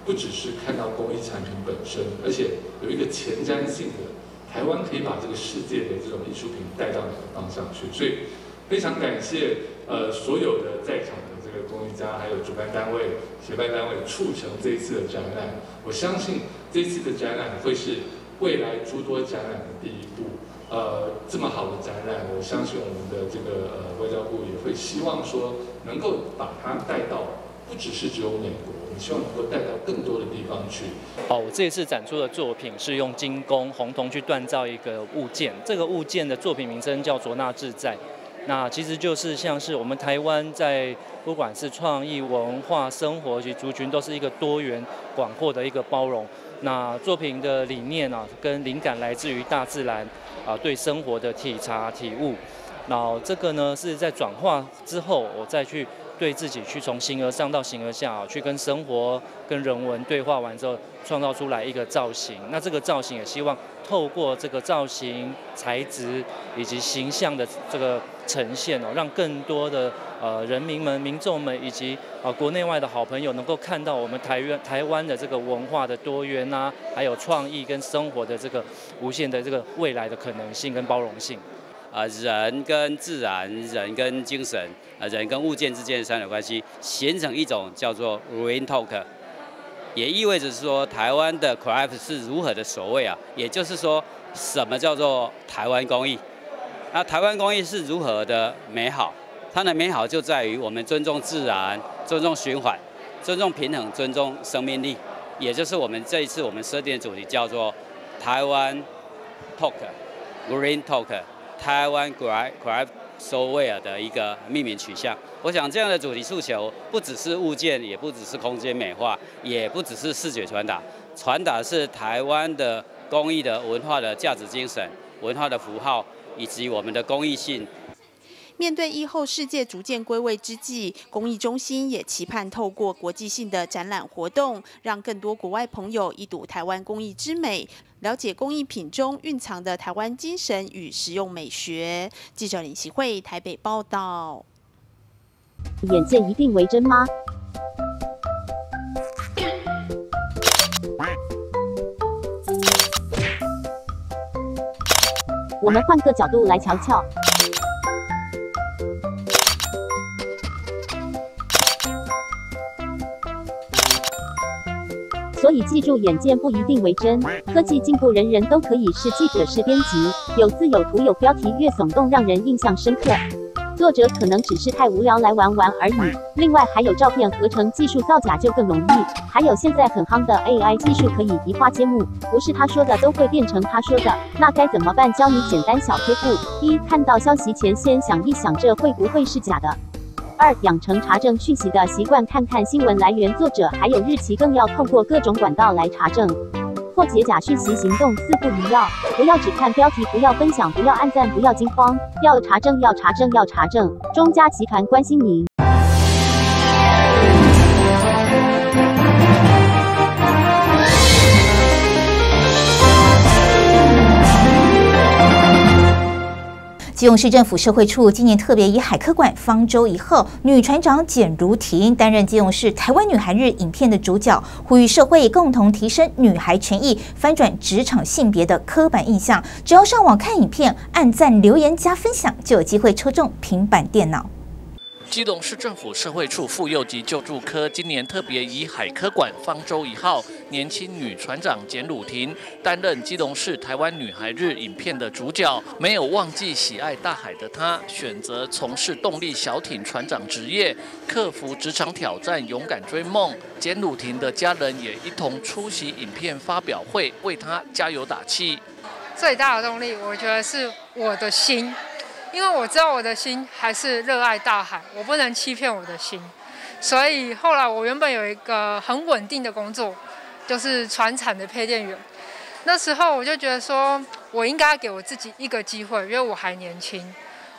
不只是看到工艺产品本身，而且有一个前瞻性的，台湾可以把这个世界的这种艺术品带到哪个方向去？所以非常感谢呃所有的在场的这个工艺家，还有主办单位、协办单位促成这一次的展览。我相信这次的展览会是未来诸多展览的第一步。呃，这么好的展览，我相信我们的这个呃外交部也会希望说，能够把它带到不只是只有美国，我们希望能够带到更多的地方去。哦，我这一次展出的作品是用金工红铜去锻造一个物件，这个物件的作品名称叫卓纳自在。那其实就是像是我们台湾在不管是创意、文化、生活及族群，都是一个多元广阔的一个包容。那作品的理念啊，跟灵感来自于大自然。啊，对生活的体察体悟，然后这个呢是在转化之后，我再去对自己去从形而上到形而下啊，去跟生活、跟人文对话完之后，创造出来一个造型。那这个造型也希望透过这个造型、材质以及形象的这个呈现哦，让更多的呃人民们、民众们以及啊国内外的好朋友能够看到我们台湾台湾的这个文化的多元啊，还有创意跟生活的这个无限的这个未来的可能性跟包容性。啊，人跟自然、人跟精神、啊人跟物件之间的三角关系，形成一种叫做 Rain Talk，也意味着说台湾的 Craft 是如何的所谓啊，也就是说什么叫做台湾工艺？那台湾工艺是如何的美好？它的美好就在于我们尊重自然、尊重循环、尊重平衡、尊重生命力，也就是我们这一次我们设定的主题叫做台湾 Talk Green Talk。台湾 Craft Software 的一个命名取向，我想这样的主题诉求不只是物件，也不只是空间美化，也不只是视觉传达，传达是台湾的公益的文化的价值精神、文化的符号以及我们的公益性。面对疫后世界逐渐归位之际，公益中心也期盼透过国际性的展览活动，让更多国外朋友一睹台湾工艺之美，了解工艺品中蕴藏的台湾精神与实用美学。记者林习慧台北报道。眼见一定为真吗？我们换个角度来瞧瞧。所以记住，眼见不一定为真。科技进步，人人都可以是记者、是编辑，有字有图有标题，越耸动让人印象深刻。作者可能只是太无聊来玩玩而已。另外还有照片合成技术造假就更容易。还有现在很夯的 AI 技术，可以移花接木，不是他说的都会变成他说的。那该怎么办？教你简单小贴布：一、看到消息前先想一想，这会不会是假的？二、养成查证讯息的习惯，看看新闻来源、作者还有日期，更要透过各种管道来查证，破解假讯息。行动四不一要：不要只看标题，不要分享，不要按赞，不要惊慌，要查证，要查证，要查证。中嘉集团关心您。基隆市政府社会处今年特别以海科馆方舟一号女船长简如婷担任基隆市台湾女孩日影片的主角，呼吁社会共同提升女孩权益，翻转职场性别的刻板印象。只要上网看影片，按赞、留言、加分享，就有机会抽中平板电脑。基隆市政府社会处妇幼及救助科今年特别以海科馆方舟一号年轻女船长简鲁婷担任基隆市台湾女孩日影片的主角。没有忘记喜爱大海的她，选择从事动力小艇船长职业，克服职场挑战，勇敢追梦。简鲁婷的家人也一同出席影片发表会，为她加油打气。最大的动力，我觉得是我的心。因为我知道我的心还是热爱大海，我不能欺骗我的心，所以后来我原本有一个很稳定的工作，就是船产的配电员。那时候我就觉得说，我应该给我自己一个机会，因为我还年轻，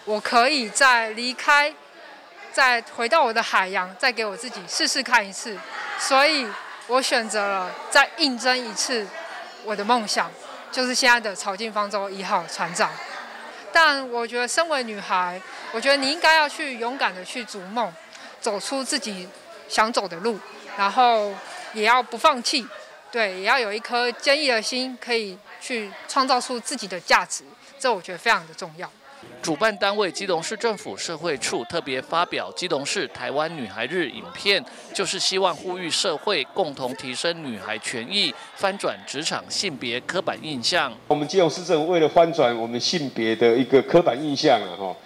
我可以再离开，再回到我的海洋，再给我自己试试看一次。所以我选择了再应征一次我的梦想，就是现在的草境方舟一号船长。但我觉得，身为女孩，我觉得你应该要去勇敢的去逐梦，走出自己想走的路，然后也要不放弃，对，也要有一颗坚毅的心，可以去创造出自己的价值，这我觉得非常的重要。主办单位基隆市政府社会处特别发表基隆市台湾女孩日影片，就是希望呼吁社会共同提升女孩权益，翻转职场性别刻板印象。我们基隆市政府为了翻转我们性别的一个刻板印象啊，哈，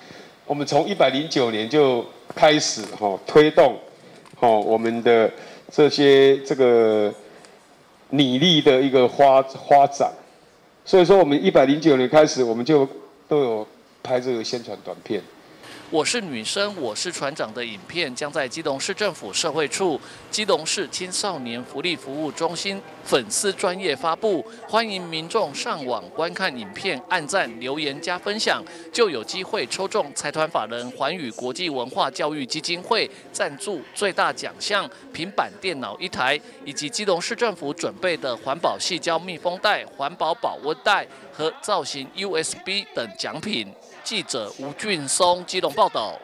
我们从一百零九年就开始哈推动，哦我们的这些这个拟立的一个花发展，所以说我们一百零九年开始，我们就都有。拍这个宣传短片。我是女生，我是船长的影片将在基隆市政府社会处、基隆市青少年福利服务中心粉丝专业发布，欢迎民众上网观看影片，按赞、留言、加分享，就有机会抽中财团法人环宇国际文化教育基金会赞助最大奖项平板电脑一台，以及基隆市政府准备的环保细胶密封袋、环保保温袋和造型 USB 等奖品。记者吴俊松基隆报道。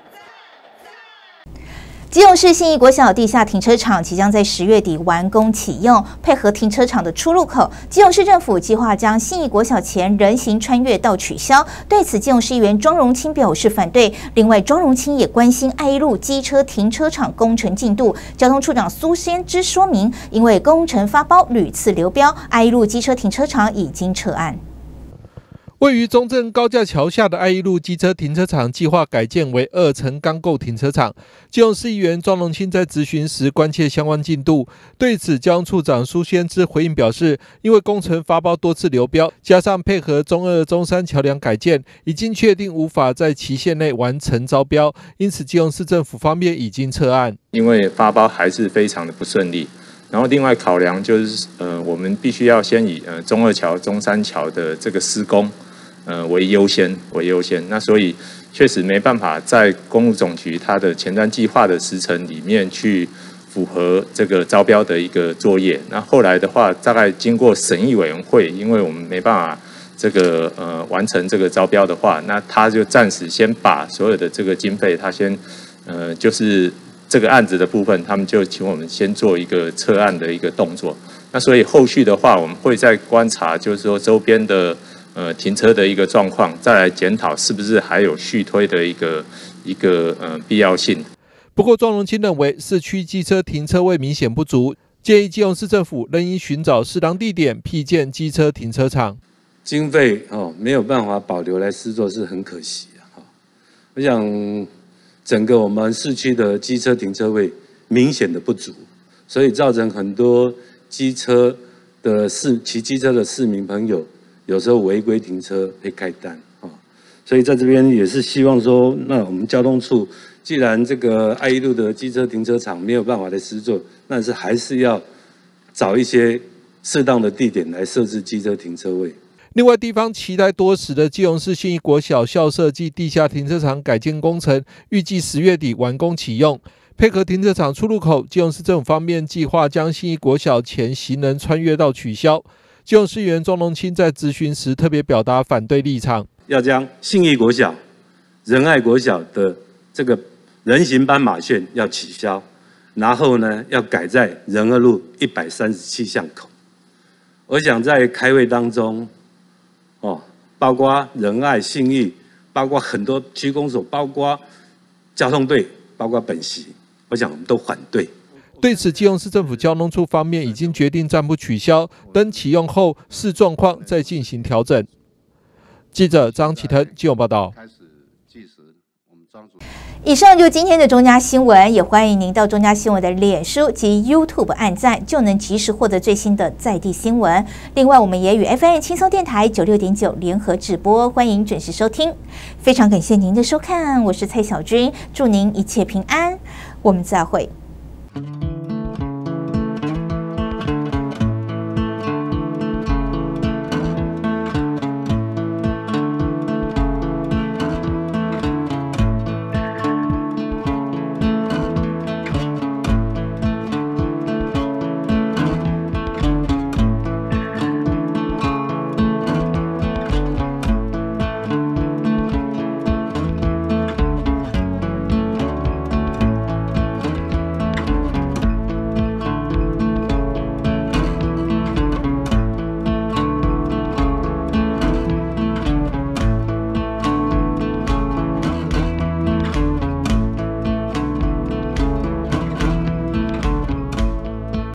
基隆市信义国小地下停车场即将在十月底完工启用，配合停车场的出入口，基隆市政府计划将信义国小前人行穿越道取消。对此，基隆市议员庄荣清表示反对。另外，庄荣清也关心爱一路机车停车场工程进度。交通处长苏先之说明，因为工程发包屡次流标，爱一路机车停车场已经撤案。位于中正高架桥下的爱一路机车停车场计划改建为二层钢构停车场。基隆市议员庄荣清在咨询时关切相关进度，对此交通处长苏先之回应表示，因为工程发包多次流标，加上配合中二、中山桥梁改建，已经确定无法在期限内完成招标，因此基隆市政府方面已经撤案。因为发包还是非常的不顺利。然后另外考量就是呃，我们必须要先以呃中二桥、中山桥的这个施工呃为优先为优先。那所以确实没办法在公路总局它的前瞻计划的时程里面去符合这个招标的一个作业。那后来的话，大概经过审议委员会，因为我们没办法这个呃完成这个招标的话，那他就暂时先把所有的这个经费，他先呃就是。这个案子的部分，他们就请我们先做一个撤案的一个动作。那所以后续的话，我们会再观察，就是说周边的呃停车的一个状况，再来检讨是不是还有续推的一个一个呃必要性。不过庄荣清认为市区机车停车位明显不足，建议基隆市政府仍应寻找适当地点辟建机车停车场。经费哦没有办法保留来施作是很可惜啊！我想。整个我们市区的机车停车位明显的不足，所以造成很多机车的市骑机车的市民朋友有时候违规停车被开单啊。所以在这边也是希望说，那我们交通处既然这个爱一路的机车停车场没有办法来施作，那是还是要找一些适当的地点来设置机车停车位。另外，地方期待多时的基隆市信义国小校舍暨地下停车场改建工程，预计十月底完工启用。配合停车场出入口，基隆市政府方面计划将信义国小前行人穿越道取消。基隆市议员庄龙清在咨询时特别表达反对立场，要将信义国小、仁爱国小的这个人行斑马线要取消，然后呢，要改在仁二路一百三十七巷口。我想在开会当中。哦，包括仁爱、信义，包括很多区公所，包括交通队，包括本席，我想我们都反对。对此，基隆市政府交通处方面已经决定暂不取消，等启用后视状况再进行调整。记者张启腾，基隆报道。以上就今天的中嘉新闻，也欢迎您到中嘉新闻的脸书及 YouTube 按赞，就能及时获得最新的在地新闻。另外，我们也与 FN 轻松电台九六点九联合直播，欢迎准时收听。非常感谢您的收看，我是蔡小军，祝您一切平安，我们再会。